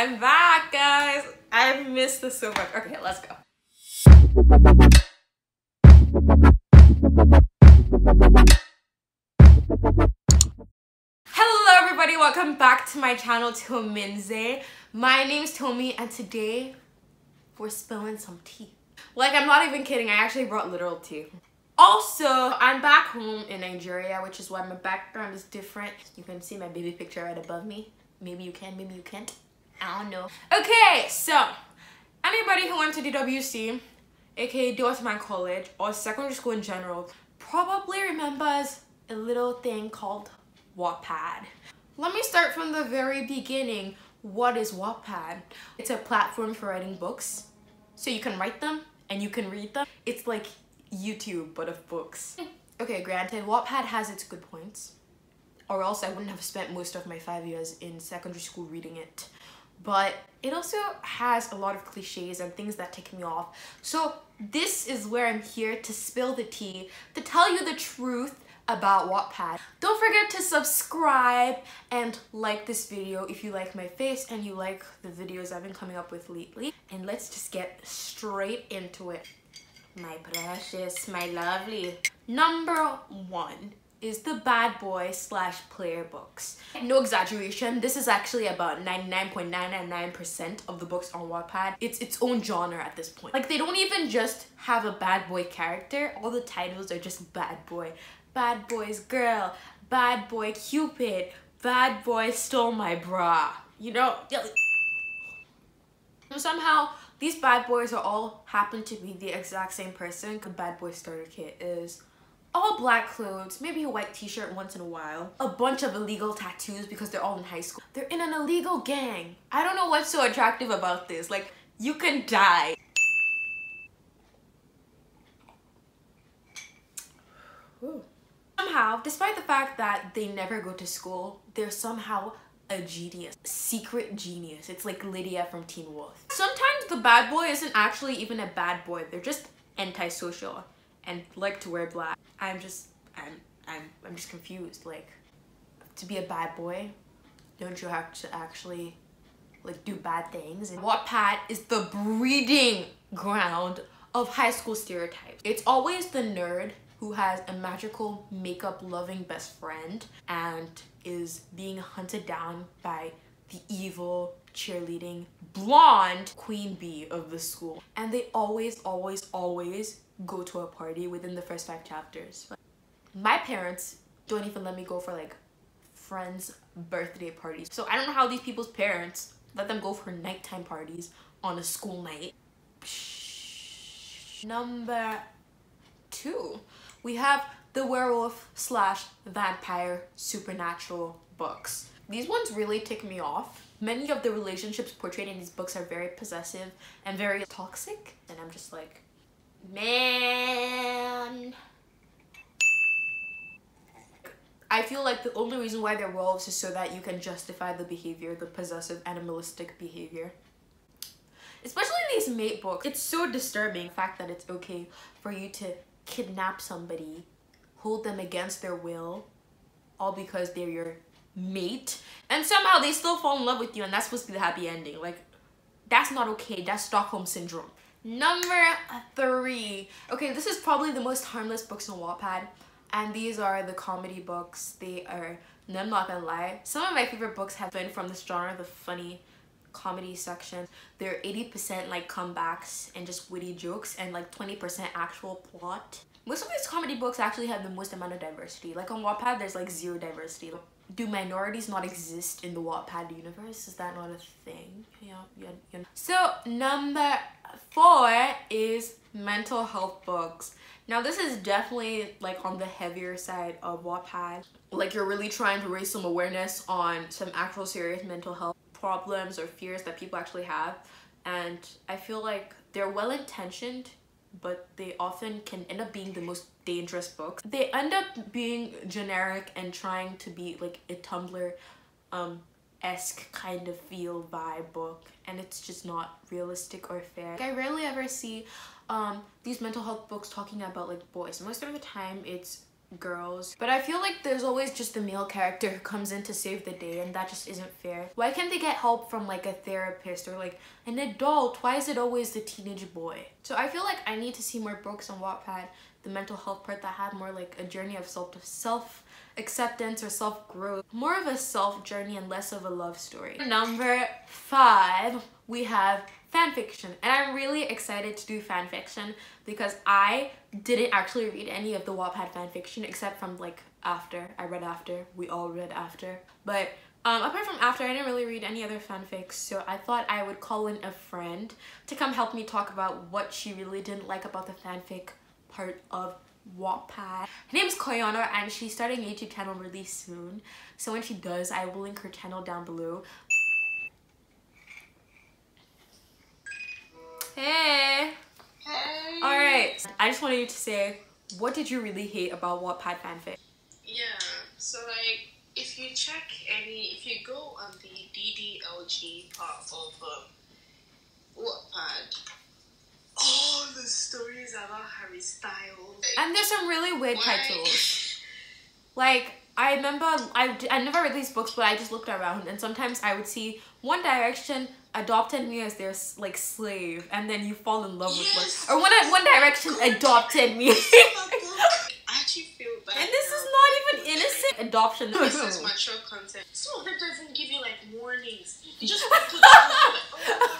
I'm back, guys. I missed this so much. Okay, let's go. Hello, everybody. Welcome back to my channel, Tominzay. My name's Tomi, and today we're spilling some tea. Like, I'm not even kidding. I actually brought literal tea. Also, I'm back home in Nigeria, which is why my background is different. You can see my baby picture right above me. Maybe you can, maybe you can't. I don't know. Okay, so anybody who went to DWC, aka Day Waterman College, or secondary school in general, probably remembers a little thing called Wattpad. Let me start from the very beginning. What is Wattpad? It's a platform for writing books. So you can write them and you can read them. It's like YouTube, but of books. okay, granted, Wattpad has its good points or else I wouldn't have spent most of my five years in secondary school reading it. But it also has a lot of cliches and things that tick me off. So this is where I'm here to spill the tea, to tell you the truth about Wattpad. Don't forget to subscribe and like this video if you like my face and you like the videos I've been coming up with lately. And let's just get straight into it. My precious, my lovely. Number one is the bad boy slash player books. No exaggeration, this is actually about 99.999% of the books on Wattpad. It's its own genre at this point. Like they don't even just have a bad boy character, all the titles are just bad boy. Bad boy's girl, bad boy cupid, bad boy stole my bra. You know, So somehow these bad boys are all happen to be the exact same person. The bad boy starter kit is all black clothes, maybe a white t-shirt once in a while, a bunch of illegal tattoos because they're all in high school. They're in an illegal gang. I don't know what's so attractive about this. Like, you can die. Ooh. Somehow, despite the fact that they never go to school, they're somehow a genius. Secret genius. It's like Lydia from Teen Wolf. Sometimes the bad boy isn't actually even a bad boy. They're just antisocial and like to wear black. I'm just, I'm, I'm, I'm just confused. Like, to be a bad boy, don't you have to actually like do bad things? And Wattpad is the breeding ground of high school stereotypes. It's always the nerd who has a magical makeup loving best friend and is being hunted down by the evil cheerleading blonde queen bee of the school and they always always always go to a party within the first five chapters. My parents don't even let me go for like friends birthday parties. So i don't know how these people's parents let them go for nighttime parties on a school night. Number two we have the werewolf slash vampire supernatural books. These ones really tick me off. Many of the relationships portrayed in these books are very possessive and very toxic and i'm just like man I feel like the only reason why they're wolves is so that you can justify the behavior, the possessive animalistic behavior. Especially in these mate books. It's so disturbing the fact that it's okay for you to kidnap somebody, hold them against their will, all because they're your mate and somehow they still fall in love with you and that's supposed to be the happy ending like that's not okay that's stockholm syndrome number three. Okay this is probably the most harmless books on wattpad and these are the comedy books. They are no, i'm not gonna lie. Some of my favorite books have been from this genre the funny comedy section. They're 80% like comebacks and just witty jokes and like 20% actual plot. Most of these comedy books actually have the most amount of diversity. Like on wattpad there's like zero diversity. Do minorities not exist in the Wattpad universe? Is that not a thing? Yeah, yeah, yeah. So number four is mental health books. Now this is definitely like on the heavier side of Wattpad. Like you're really trying to raise some awareness on some actual serious mental health problems or fears that people actually have. And I feel like they're well intentioned but they often can end up being the most dangerous books. They end up being generic and trying to be like a Tumblr um, esque kind of feel vibe book and it's just not realistic or fair. Like, I rarely ever see um, these mental health books talking about like boys. Most of the time it's girls. But I feel like there's always just the male character who comes in to save the day and that just isn't fair. Why can't they get help from like a therapist or like an adult? Why is it always the teenage boy? So I feel like I need to see more books on Wattpad, the mental health part that had more like a journey of self self acceptance or self-growth. More of a self journey and less of a love story. Number five, we have fan fiction and i'm really excited to do fan fiction because i didn't actually read any of the wattpad fan fiction except from like after i read after we all read after but um, apart from after i didn't really read any other fanfics so i thought i would call in a friend to come help me talk about what she really didn't like about the fanfic part of Wattpad. Her name is Koyana and she's starting a YouTube channel really soon. So when she does, I will link her channel down below. Hey. Hey. All right. I just wanted you to say, what did you really hate about Wattpad fanfic? Yeah. So like, if you check any, if you go on the DDLG part of um, Wattpad, all the stories about Harry Styles. And there's some really weird Why? titles. Like, I remember, I, I never read these books, but I just looked around and sometimes I would see One Direction adopted me as their like slave and then you fall in love Yes. with one. Or One, One Direction adopted me. I actually feel bad. and this is not even innocent adoption. This is mature content. Of them doesn't give you like warnings. You just put like,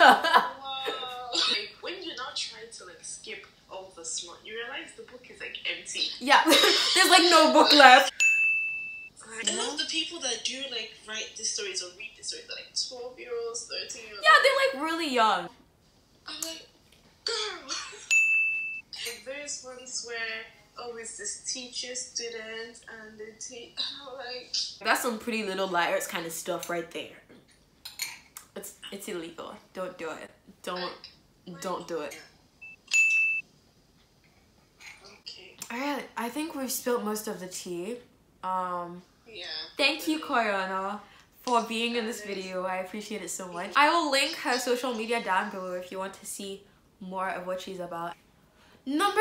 oh, wow. Like, when you now try to like skip all the smut, you realize the book is like empty. yeah, there's like no book left. I love the people that do like write these stories or read these stories. They're like twelve year olds, thirteen year olds. Yeah, they're like really young. I'm like, girl. like there's ones where oh, it's this teacher student and the te- I'm like. That's some pretty little liars kind of stuff right there. It's it's illegal. Don't do it. Don't don't do it. Okay. Alright, I think we've spilled most of the tea. Um Thank you Koyana for being in this video. I appreciate it so much. I will link her social media down below if you want to see more of what she's about. Number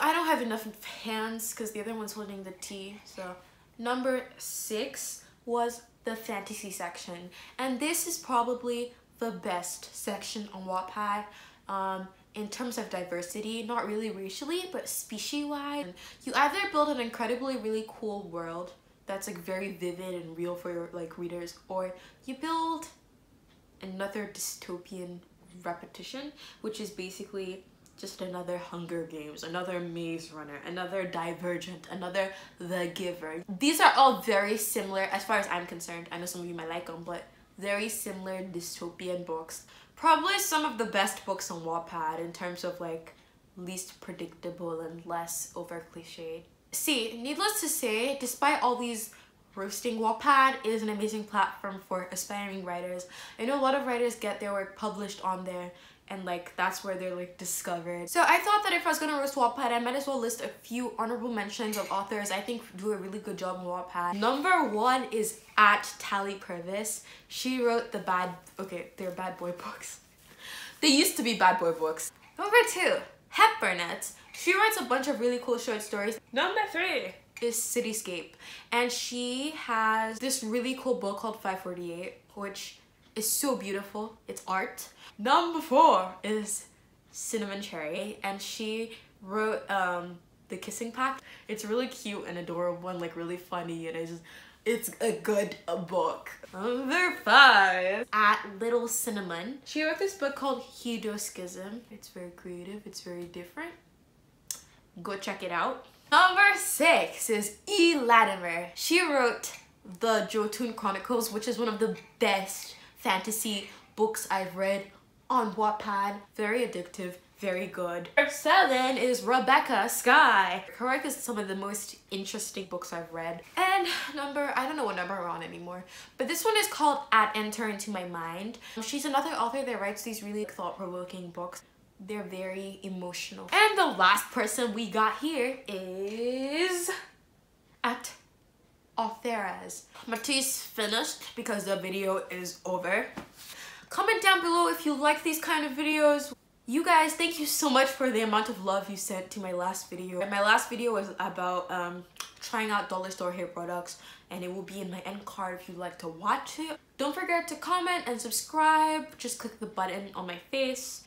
I don't have enough hands because the other one's holding the tea. So number six was the fantasy section, and this is probably the best section on Wattpad. Um, in terms of diversity, not really racially, but species-wise. You either build an incredibly really cool world that's like very vivid and real for your like readers, or you build another dystopian repetition, which is basically just another Hunger Games, another Maze Runner, another Divergent, another The Giver. These are all very similar as far as I'm concerned. I know some of you might like them, but very similar dystopian books. Probably some of the best books on Wattpad in terms of like least predictable and less over cliched. See, needless to say, despite all these roasting Wattpad is an amazing platform for aspiring writers. I know a lot of writers get their work published on there and like that's where they're like discovered. So I thought that if I was gonna roast Wattpad, I might as well list a few honorable mentions of authors I think do a really good job on Wattpad. Number one is at Tahlie Purvis. She wrote the bad, okay, they're bad boy books. They used to be bad boy books. Number two, Hep Burnett. She writes a bunch of really cool short stories. Number three is Cityscape. And she has this really cool book called 548, which is so beautiful. It's art. Number four is Cinnamon Cherry. And she wrote um, The Kissing Pact. It's really cute and adorable and like really funny and it's just it's a good uh, book. Number five, at Little Cinnamon. She wrote this book called Hedoschism. It's very creative, it's very different. Go check it out. Number six is E. Latimer. She wrote the Jotun Chronicles, which is one of the best fantasy books I've read on Wattpad. Very addictive, very good. Seven is Rebecca Sky. Work is some of the most interesting books I've read. And number, I don't know what number we're on anymore, but this one is called At Enter Into My Mind. She's another author that writes these really thought-provoking books. They're very emotional. And the last person we got here is at Autheras. My tea's finished because the video is over. Comment down below if you like these kind of videos. You guys, thank you so much for the amount of love you sent to my last video. And My last video was about um, trying out dollar store hair products and it will be in my end card if you'd like to watch it. Don't forget to comment and subscribe. Just click the button on my face.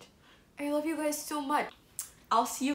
I love you guys so much. I'll see you